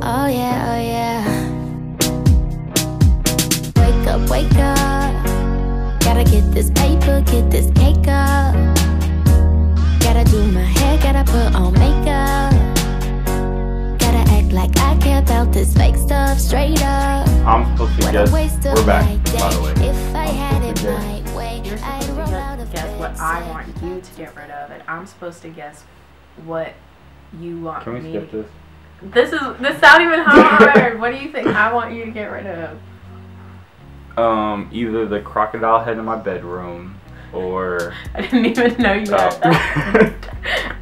Oh yeah, oh yeah. Wake up, wake up. Gotta get this paper, get this cake up. Gotta do my hair, gotta put on makeup. Gotta act like I care about this fake stuff straight up. I'm supposed to guess. a waste of We're back, my by the way. If I I'm had it supposed to guess. my way, I'd roll out a guess, guess what I want you to get rid of, and I'm supposed to guess what you want Can we me. skip this? This is this not even hard. what do you think I want you to get rid of? Um, either the crocodile head in my bedroom or. I didn't even know you had Oh. that.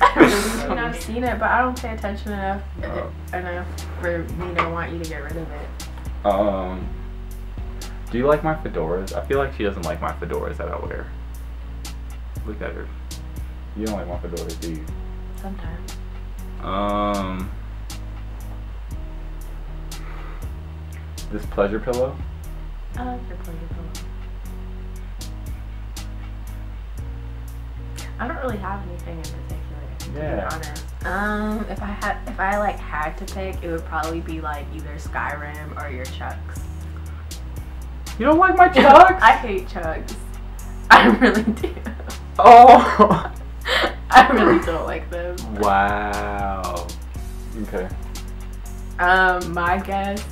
I don't- I've seen it, but I don't pay attention enough Oh. enough for me to want you to get rid of it. um. Do you like my fedoras? I feel like she doesn't like my fedoras that I wear. Look at her. You don't like my fedoras, do you? Sometimes. Um. This pleasure pillow. I like your pleasure pillow. I don't really have anything in particular, Yeah. to be honest. Um, if I had, if I like had to pick, it would probably be like either Skyrim or your Chucks. You don't like my chucks? I hate Chucks. I really do. oh. I really don't like them. wow. Okay. Um, my guess.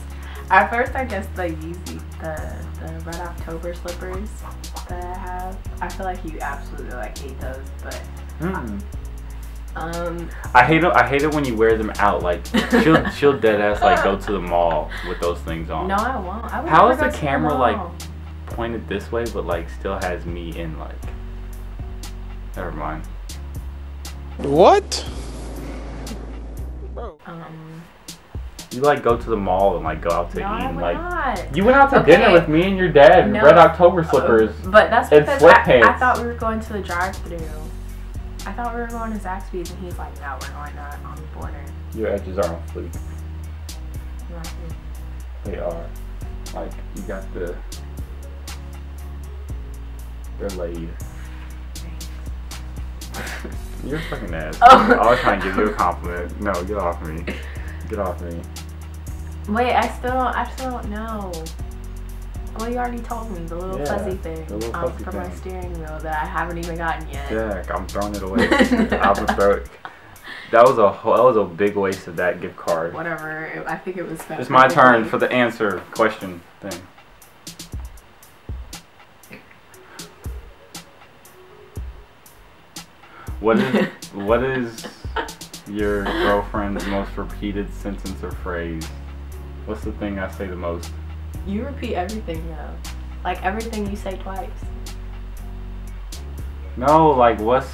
At first, I guess the Yeezy, the the Red October slippers that I have. I feel like you absolutely like hate those, but Mm. um, I hate it. I hate it when you wear them out. Like she'll she'll dead ass like go to the mall with those things on. no, I won't. I would How never is the camera, like- Pointed this way, but like still has me in like. Never mind. What? You like go to the mall and like go out to no, eat and like. not. You went out to Okay. dinner with me and your dad in No. red October slippers. Uh, but that's and because I, I thought we were going to the drive-through. I thought we were going to Zaxby's, and he's like, "No, we're going to on the border." Your edges are on fleek. They are. Like you got the. They're laid. You're a fucking ass. Oh. I was trying to give you a compliment. No, get off me. Get off me. Wait, I still, I still don't know. Well, you already told me the little Yeah, fuzzy thing little um, from my steering wheel that I haven't even gotten yet. Yeah, I'm throwing it away. I'm gonna throw it. That was a whole, that was a big waste of that gift card. Whatever. it- I think it was. It's my turn for the answer question thing. What is what is your girlfriend's most repeated sentence or phrase? What's the thing I say the most? You repeat everything though, like everything you say twice. No, like what's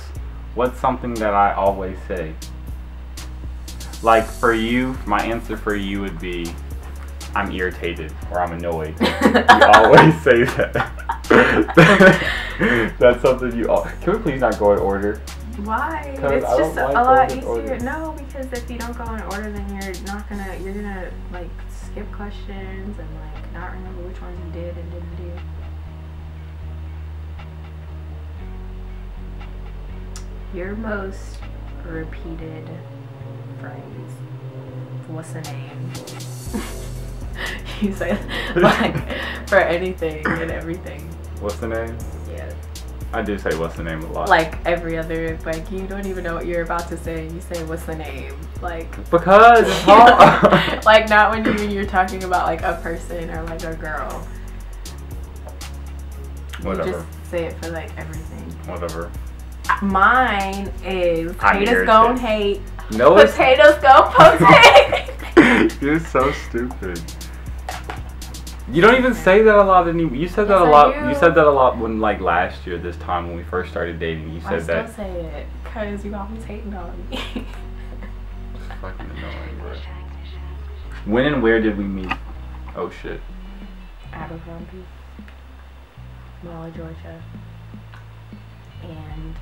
what's something that I always say? Like for you, my answer for you would be I'm irritated or I'm annoyed. you always say that. That's something you all Can we please not go in order? Why? It's just don't a lot easier. No, because if you don't go in order, then you're not gonna. You're gonna like skip questions and like not remember which ones you did and didn't do. Your most repeated phrase. What's the name? you say like for anything and everything. What's the name? I do say what's the name a lot. Like every other, like you don't even know what you're about to say. You say, "What's the name?" Like, because it's hard. like not when you when you're talking about like a person or like a girl. You Whatever. just say it for like everything. Whatever. Uh, mine is I'm haters gon' hate, No, potatoes gon' potato. You're so stupid. You don't even say that a lot anymore. You said that Yes, a I lot. You said that a lot when, like, last year, this time when we first started dating. You said that I still that. say it because you always hating on me. It's fucking annoying, bro. When and where did we meet? Oh shit. Abercrombie, Mall, Georgia, and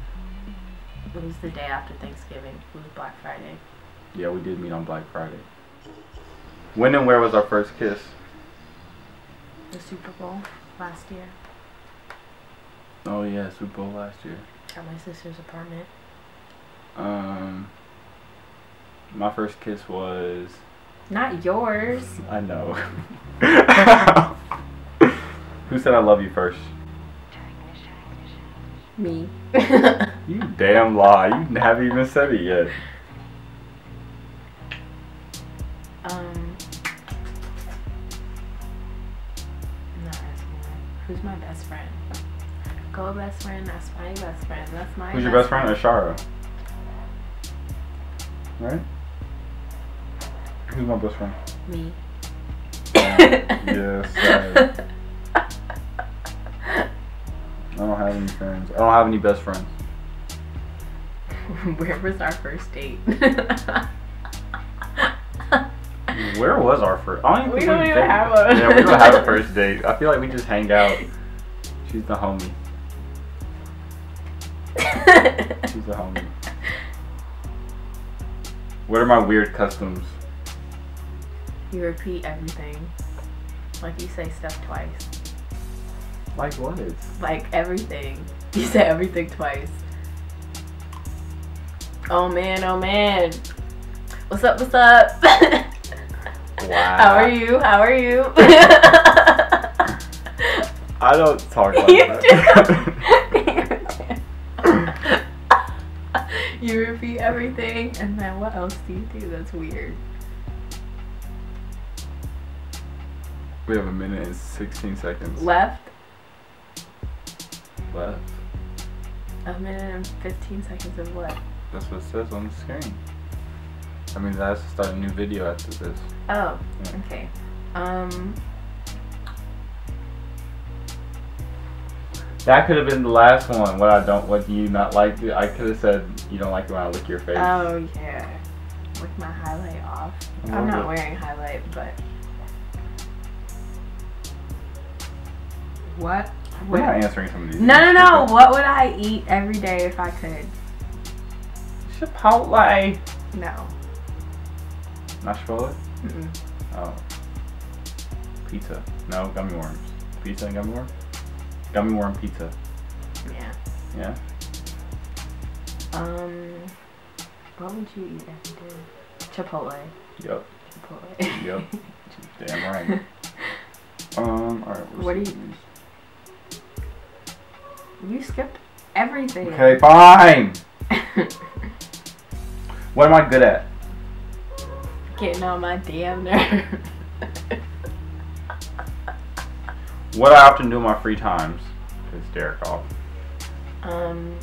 it was the day after Thanksgiving. It was Black Friday. Yeah, we did meet on Black Friday. When and where was our first kiss? The Super Bowl last year Oh yeah, Super Bowl last year. at my sister's apartment. Um, my first kiss was Not yours. I know. Who said I love you first? Me. You damn lie. You haven't even said it yet. Who's my best friend? Go best friend. That's my best friend. That's my. Who's your best friend? Ashara. Right? Who's my best friend? Me. yes, sorry. I don't have any friends. I don't have any best friends. Where was our first date? Was our first? I don't We think don't even been- have a- Yeah, we don't have a first date. I feel like we just hang out. She's the homie. She's the homie. What are my weird customs? you repeat everything. Like you say stuff twice. Like what? Like everything. You say everything twice. Oh man, oh man. What's up, what's up? Wow. How are you? How are you? I don't talk like You that. you repeat everything, and then what else do you do that's weird? we have a minute and 16 seconds Left, left. a minute and 15 seconds of what? That's what it says on the screen. I mean, that's to start a new video after this. Oh, Yeah. okay. Um, That could have been the last one. What I don't, what do you not like? I could have said you don't like it when I lick your face. oh yeah. With my highlight off. I I'm not it. wearing highlight, but. What? We're would- not answering some of these. No, no, no. What would I eat every day if I could? Chipotle. No. Chipotle. Mm-mm. Oh. Pizza. No, gummy worms. Pizza and gummy worm. Gummy worm pizza. Yeah. Yeah. Um, what would you eat every day? Chipotle. Yep. Chipotle. Yep. Damn right. Um. All right. What do you- You skipped everything. Okay, fine. What am I good at? Getting on my damn nerve. What I often do in my free times is Derek off. um,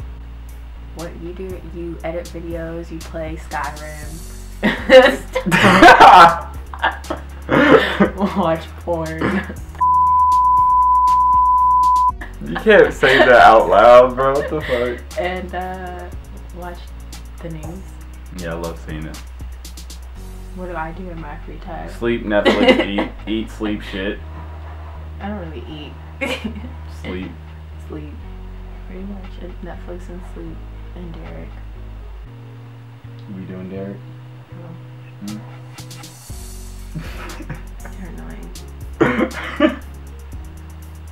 what you do? You edit videos. You play Skyrim. Watch porn. you can't say that out loud, bro. What the fuck? and uh, watch the news. Yeah, I love seeing it. What do I do in my free time? Sleep, Netflix, eat, eat, sleep, shit, I don't really eat. sleep. sleep. Pretty much. It's Netflix and sleep. And Derek. Are We doing Derek? Oh, you're annoying.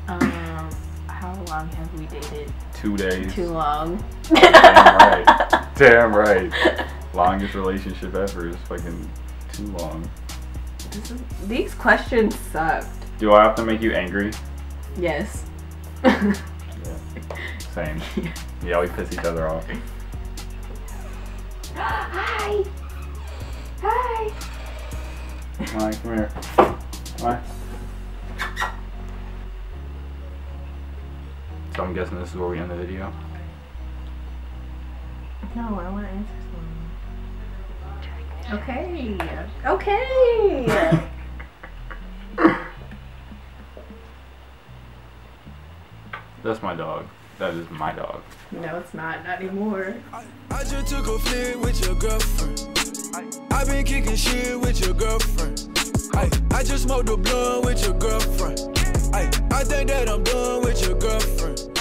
Um, how long have we dated? Two days. Too long. Damn right. Damn right. Longest relationship ever is fucking too long. This is, these questions sucked. Do I have to make you angry? Yes. Yeah. Same. Yeah, we piss each other off. Hi. Hi. Alright, come here. Come. So I'm guessing this is where we end the video. No, I want to answer. Okay. Okay. That's my dog. That is my dog. no, it's not. Not anymore. I just took a flick with your girlfriend. I been kicking shit with your girlfriend. I, I just smoked a blunt with your girlfriend. I, I think that I'm done with your girlfriend.